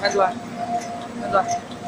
看出慢，看。